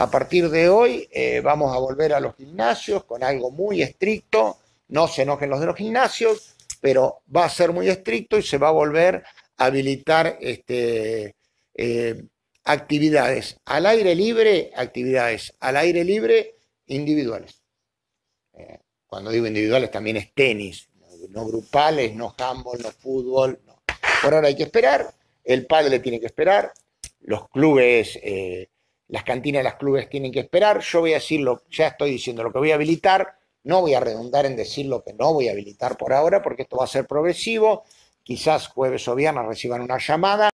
A partir de hoy eh, vamos a volver a los gimnasios con algo muy estricto. No se enojen los de los gimnasios, pero va a ser muy estricto y se va a volver a habilitar este, eh, actividades al aire libre, actividades al aire libre individuales. Eh, cuando digo individuales también es tenis, no, grupales, no handball, no fútbol. Por ahora hay que esperar, el padre tiene que esperar, los clubes, las cantinas de los clubes tienen que esperar. Yo voy a decirlo, ya estoy diciendo lo que voy a habilitar, no voy a redundar en decir lo que no voy a habilitar por ahora, porque esto va a ser progresivo. Quizás jueves o viernes reciban una llamada.